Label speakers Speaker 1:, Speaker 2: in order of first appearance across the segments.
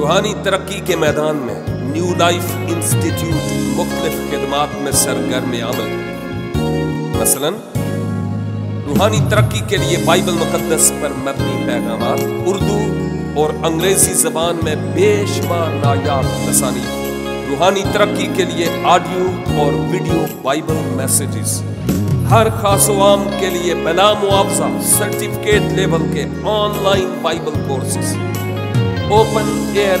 Speaker 1: روحانی ترقی کے میدان میں نیو لائف انسٹیٹیوٹ مختلف خدمات میں سرگرم عمل۔ مثلا، روحانی ترقی کے لیے بائبل مقدس پر مبنی پیغامات اردو اور انگریزی زبان میں بے شمار نایاب لسانی روحانی ترقی کے لیے آڈیو اور ویڈیو بائبل میسیجز۔ ہر خاص و عام کے لیے بلا معاوضہ سرٹیفکیٹ لیول کے online Bible courses. Open air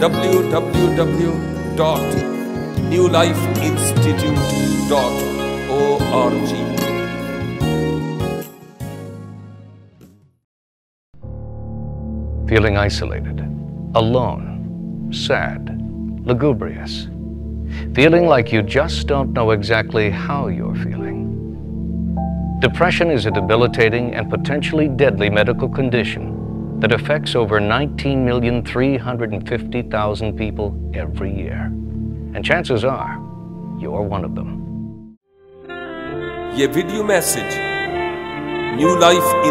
Speaker 1: W W W
Speaker 2: Feeling isolated, alone, sad, lugubrious, feeling like you just don't know exactly how you're feeling. Depression is a debilitating and potentially deadly medical condition that affects over 19,350,000 people every year. And chances are, you're one of them.
Speaker 1: This video message, New Life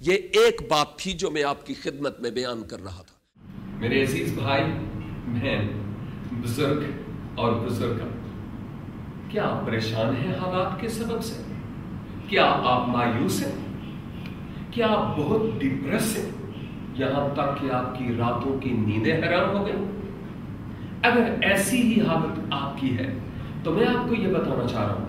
Speaker 1: یہ ایک بات تھی جو میں آپ کی خدمت میں بیان کر رہا
Speaker 3: تھا۔ میرے عزیز بھائی، بہن، بزرگ اور بزرگ کیا آپ پریشان ہیں حالات کے سبب سے؟ کیا آپ مایوس ہیں؟ کیا آپ بہت ڈپریس ہیں؟ یہاں تک کہ آپ کی راتوں کی نیندیں حیران ہو گئیں۔ اگر ایسی ہی حالت آپ کی ہے، تو میں آپ کو یہ بتانا چاہ رہا ہوں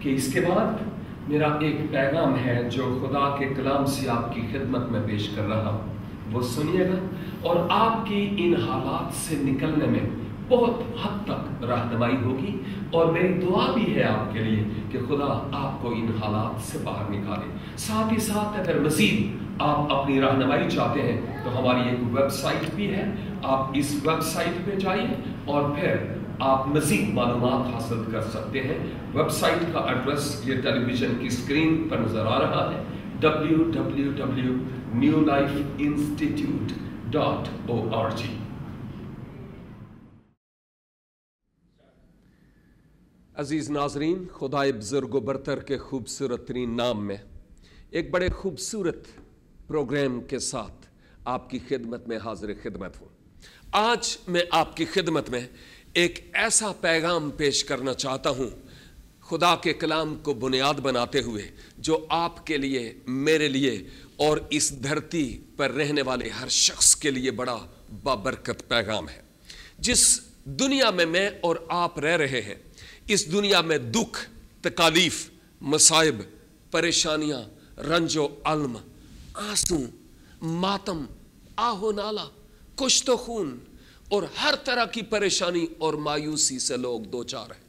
Speaker 3: کہ اس کے بعد میرا ایک پیغام ہے جو خدا کے کلام سے آپ کی خدمت میں پیش کر رہا ہوں۔ وہ سنیے گا۔ اور آپ کی ان حالات سے نکلنے میں بہت حد تک رہنمائی ہوگی۔ اور میری دعا بھی ہے آپ کے لیے کہ خدا آپ کو ان حالات سے باہر نکالے۔ ساتھ ہی ساتھ اگر مزید آپ اپنی رہنمائی چاہتے ہیں تو ہماری ایک ویب سائٹ بھی ہے۔ آپ اس ویب سائٹ پہ جائیے اور پھر آپ مزید معلومات حاصل کر سکتے ہیں۔ ویب
Speaker 1: سائٹ کا ایڈریس یہ ٹیلی ویژن کی سکرین پر نظر آ رہا ہے۔ W W W new life institute dot O R G عزیز ناظرین خدائے بزرگ و برتر کے خوبصورت ترین نام میں، ایک بڑے خوبصورت پروگرام کے ساتھ آپ کی خدمت میں حاضر خدمت ہوں۔ آج میں آپ کی خدمت میں ایک ایسا پیغام پیش کرنا چاہتا ہوں خدا کے کلام کو بنیاد بناتے ہوئے جو آپ کے لیے، میرے لیے اور اس دھرتی پر رہنے والے ہر شخص کے لیے بڑا بابرکت پیغام ہے۔ جس دنیا میں میں اور آپ رہ رہے ہیں، اس دنیا میں دکھ، تکالیف، مصائب، پریشانیاں، رنج و علم آنسوں ماتم، آہو نالا، کشت و خون اور ہر طرح کی پریشانی اور مایوسی سے لوگ دو چار ہیں۔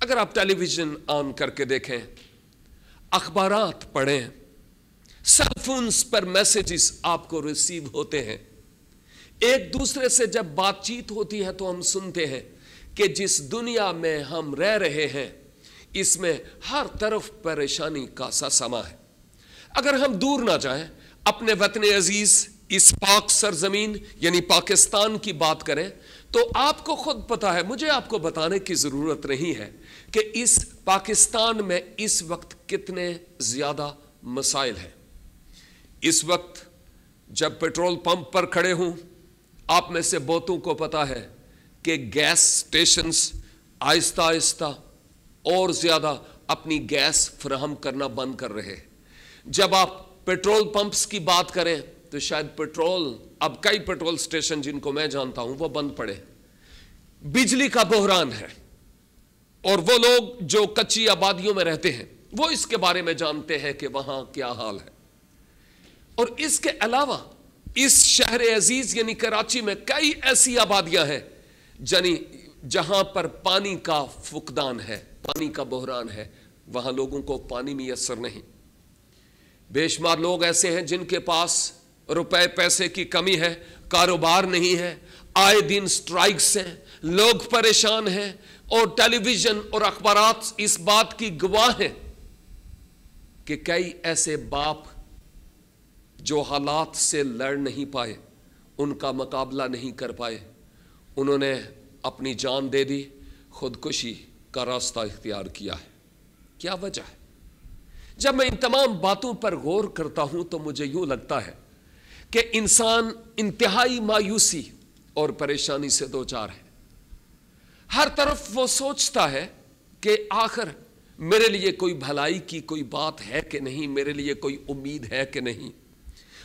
Speaker 1: اگر آپ ٹیلی ویژن آن کر کے دیکھیں، اخبارات پڑھیں سیل فونز پر میسیجز آپ کو ریسیو ہوتے ہیں۔ ایک دوسرے سے جب بات چیت ہوتی ہے تو ہم سنتے ہیں کہ جس دنیا میں ہم رہ رہے ہیں، اس میں ہر طرف پریشانی کا سا سما ہے۔ اگر ہم دور نہ جائیں، اپنے وطن عزیز اس پاک سرزمین یعنی پاکستان کی بات کریں تو آپ کو خود پتا ہے، مجھے آپ کو بتانے کی ضرورت نہیں ہے کہ اس پاکستان میں اس وقت کتنے زیادہ مسائل ہیں۔ اس وقت جب پیٹرول پمپ پر کھڑے ہوں، آپ میں سے بہتوں کو پتا ہے کہ گیس سٹیشنز آہستہ آہستہ اور زیادہ اپنی گیس فراہم کرنا بند کر رہے جب آپ پیٹرول پمپس کی بات کریں تو شاید پٹرول، اب کئی پیٹرول سٹیشن جن کو میں جانتا ہوں، وہ بند پڑے۔ بجلی کا بحران ہے۔ اور وہ لوگ جو کچی آبادیوں میں رہتے ہیں، وہ اس کے بارے میں جانتے ہیں کہ وہاں کیا حال ہے۔ اور اس کے علاوہ، اس شہر عزیز یعنی کراچی میں کئی ایسی آبادیاں ہیں یعنی جہاں پر پانی کا فقدان ہے، پانی کا بحران ہے، وہاں لوگوں کو پانی میسر نہیں۔ بے شمار لوگ ایسے ہیں جن کے پاس روپے پیسے کی کمی ہے، کاروبار نہیں ہے، آئے دن سٹرائکس ہیں، لوگ پریشان ہیں اور ٹیلی ویژن اور اخبارات اس بات کی گواہ ہیں کہ کئی ایسے باپ جو حالات سے لڑ نہیں پائے، ان کا مقابلہ نہیں کر پائے۔ انہوں نے اپنی جان دے دی، خودکشی کا راستہ اختیار کیا ہے۔ کیا وجہ ہے؟ جب میں ان تمام باتوں پر غور کرتا ہوں تو مجھے یوں لگتا ہے کہ انسان انتہائی مایوسی اور پریشانی سے دو چار ہے۔ ہر طرف وہ سوچتا ہے کہ آخر میرے لیے کوئی بھلائی کی کوئی بات ہے کہ نہیں، میرے لیے کوئی امید ہے کہ نہیں۔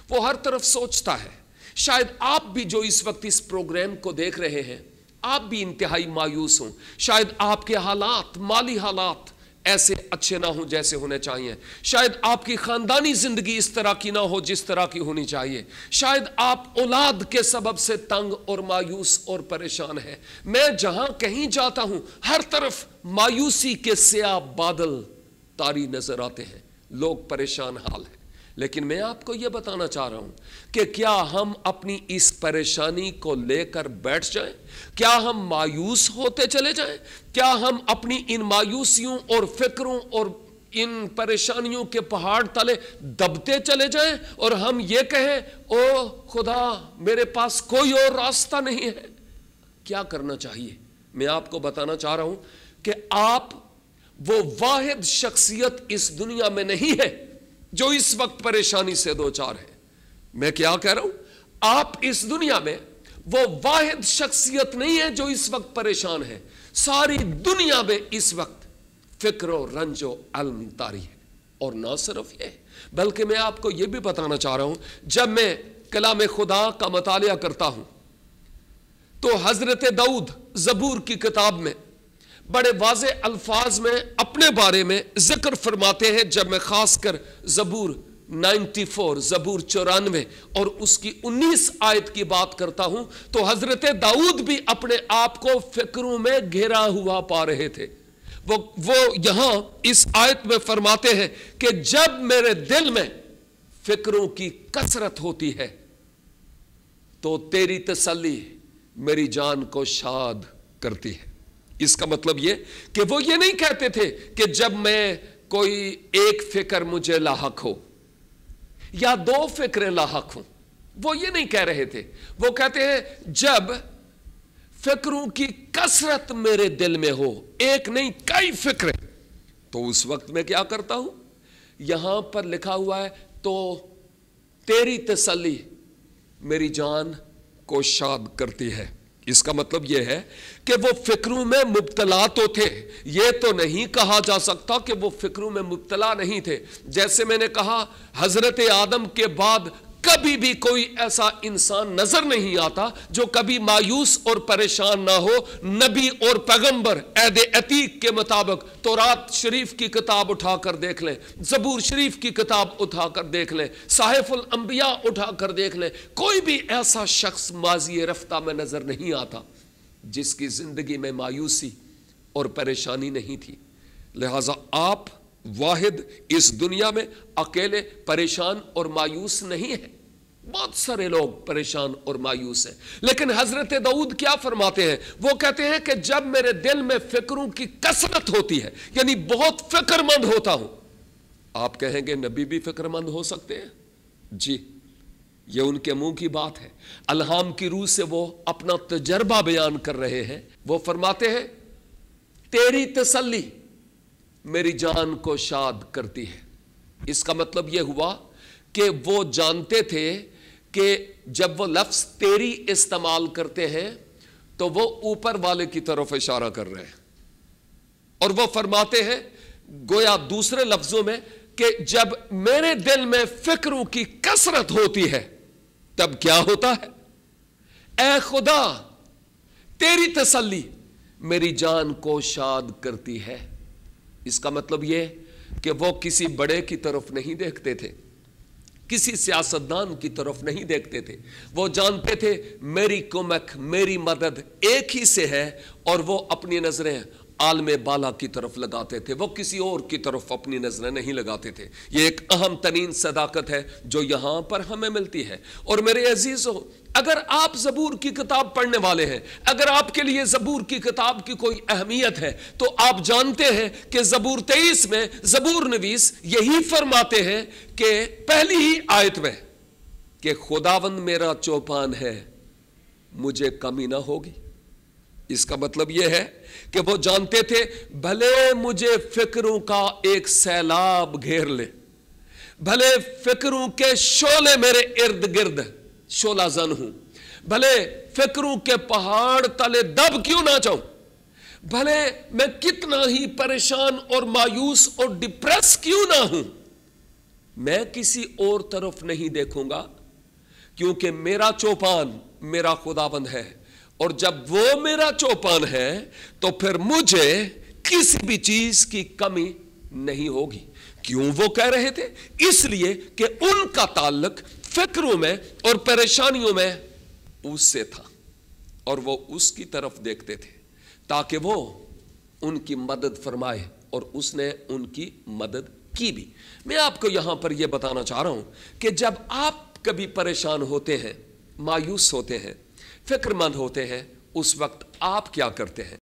Speaker 1: وہ ہر طرف سوچتا ہے۔ شاید آپ بھی جو اس وقت اس پروگرام کو دیکھ رہے ہیں، آپ بھی انتہائی مایوس ہوں۔ شاید آپ کے حالات، مالی حالات ایسے اچھے نہ ہوں جیسے ہونے چاہیے۔ شاید آپ کی خاندانی زندگی اس طرح کی نہ ہو جس طرح کی ہونی چاہیے۔ شاید آپ اولاد کے سبب سے تنگ اور مایوس اور پریشان ہے میں جہاں کہیں جاتا ہوں، ہر طرف مایوسی کے سیاہ بادل تاری نظر آتے ہیں۔ لوگ پریشان حال ہیں۔ لیکن میں آپ کو یہ بتانا چاہ رہا ہوں کہ کیا ہم اپنی اس پریشانی کو لے کر بیٹھ جائیں؟ کیا ہم مایوس ہوتے چلے جائیں؟ کیا ہم اپنی ان مایوسیوں اور فکروں اور ان پریشانیوں کے پہاڑ تلے دبتے چلے جائیں اور ہم یہ کہیں، او خدا، میرے پاس کوئی اور راستہ نہیں ہے کیا کرنا چاہیے؟ میں آپ کو بتانا چاہ رہا ہوں کہ آپ، وہ واحد شخصیت اس دنیا میں نہیں ہے جو اس وقت پریشانی سے دو چار ہے میں کیا کہہ رہا ہوں؟ آپ اس دنیا میں وہ واحد شخصیت نہیں ہے جو اس وقت پریشان ہے۔ ساری دنیا میں اس وقت فکر و رنج و علم تاری ہے۔ اور نہ صرف یہ، بلکہ میں آپ کو یہ بھی بتانا چاہ رہا ہوں، جب میں کلام خدا کا مطالعہ کرتا ہوں، تو حضرت دعود زبور کی کتاب میں بڑے واضح الفاظ میں اپنے بارے میں ذکر فرماتے ہیں، جب میں خاص کر زبور نائنٹی فور، زبور چورانوے اور اس کی انیس آیت کی بات کرتا ہوں تو حضرت داؤد بھی اپنے آپ کو فکروں میں گھیرا ہوا پا رہے تھے۔ وہ وہ یہاں اس آیت میں فرماتے ہیں کہ جب میرے دل میں فکروں کی کثرت ہوتی ہے تو تیری تسلی میری جان کو شاد کرتی ہے۔ اس کا مطلب یہ کہ وہ یہ نہیں کہتے تھے کہ جب میں کوئی ایک فکر مجھے لاحق ہو یا دو فکریں لاحق ہوں، وہ یہ نہیں کہہ رہے تھے۔ وہ کہتے ہیں، جب فکروں کی کثرت میرے دل میں ہو، ایک نہیں، کئی فکریں، تو اس وقت میں کیا کرتا ہوں؟ یہاں پر لکھا ہوا ہے، تو تیری تسلی میری جان کو شاد کرتی ہے۔ اس کا مطلب یہ ہے کہ وہ فکروں میں مبتلا تو تھے۔ یہ تو نہیں کہا جا سکتا کہ وہ فکروں میں مبتلا نہیں تھے۔ جیسے میں نے کہا، حضرت آدم کے بعد کبھی بھی کوئی ایسا انسان نظر نہیں آتا جو کبھی مایوس اور پریشان نہ ہو۔ نبی اور پیغمبر عید عتیق کے مطابق تو رات شریف کی کتاب اٹھا کر دیکھ لیں، زبور شریف کی کتاب اٹھا کر دیکھ لیں، صاحب الانبیاء اٹھا کر دیکھ لیں۔ کوئی بھی ایسا شخص ماضی رفتہ میں نظر نہیں آتا جس کی زندگی میں مایوسی اور پریشانی نہیں تھی۔ لہذا آپ واحد اس دنیا میں اکیلے پریشان اور مایوس نہیں ہیں۔ بہت سارے لوگ پریشان اور مایوس ہیں۔ لیکن حضرت دعود کیا فرماتے ہیں؟ وہ کہتے ہیں کہ جب میرے دل میں فکروں کی کثرت ہوتی ہے یعنی بہت فکر مند ہوتا ہوں، آپ کہیں گے نبی بھی فکر مند ہو سکتے ہیں؟ جی یہ ان کے منہ کی بات ہے۔ الہام کی روح سے وہ اپنا تجربہ بیان کر رہے ہیں۔ وہ فرماتے ہیں، تیری تسلی میری جان کو شاد کرتی ہے۔ اس کا مطلب یہ ہوا کہ وہ جانتے تھے کہ جب وہ لفظ تیری استعمال کرتے ہیں تو وہ اوپر والے کی طرف اشارہ کر رہے ہیں۔ اور وہ فرماتے ہیں، گویا دوسرے لفظوں میں کہ جب میرے دل میں فکروں کی کثرت ہوتی ہے، تب کیا ہوتا ہے؟ اے خدا، تیری تسلی میری جان کو شاد کرتی ہے۔ اس کا مطلب یہ کہ وہ کسی بڑے کی طرف نہیں دیکھتے تھے۔ کسی سیاستدان کی طرف نہیں دیکھتے تھے۔ وہ جانتے تھے، میری کمک، میری مدد ایک ہی سے ہے اور وہ اپنی نظریں عالم بالا کی طرف لگاتے تھے۔ وہ کسی اور کی طرف اپنی نظریں نہیں لگاتے تھے۔ یہ ایک اہم ترین صداقت ہے جو یہاں پر ہمیں ملتی ہے۔ اور میرے عزیز ہو اگر آپ زبور کی کتاب پڑھنے والے ہیں، اگر آپ کے لیے زبور کی کتاب کی کوئی اہمیت ہے، تو آپ جانتے ہیں کہ زبور تیئیس میں زبور نویس یہی فرماتے ہیں کہ پہلی ہی آیت میں، کہ خداوند میرا چوپان ہے، مجھے کمی نہ ہوگی۔ اس کا مطلب یہ ہے کہ وہ جانتے تھے، بھلے مجھے فکروں کا ایک سیلاب گھیر لے، بھلے فکروں کے شولے میرے ارد گرد ہیں شولہ زن ہوں بھلے فکروں کے پہاڑ تلے دب کیوں نہ چاہوں بھلے میں کتنا ہی پریشان اور مایوس اور ڈپریس کیوں نہ ہوں؟ میں کسی اور طرف نہیں دیکھوں گا، کیونکہ میرا چوپان میرا خداوند ہے۔ اور جب وہ میرا چوپان ہے، تو پھر مجھے کسی بھی چیز کی کمی نہیں ہوگی۔ کیوں وہ کہہ رہے تھے؟ اس لیے کہ ان کا تعلق فکروں میں اور پریشانیوں میں اس سے تھا اور وہ اس کی طرف دیکھتے تھے تاکہ وہ ان کی مدد فرمائے اور اس نے ان کی مدد کی بھی۔ میں آپ کو یہاں پر یہ بتانا چاہ رہا ہوں کہ جب آپ کبھی پریشان ہوتے ہیں، مایوس ہوتے ہیں فکر مند ہوتے ہیں، اس وقت آپ کیا کرتے ہیں؟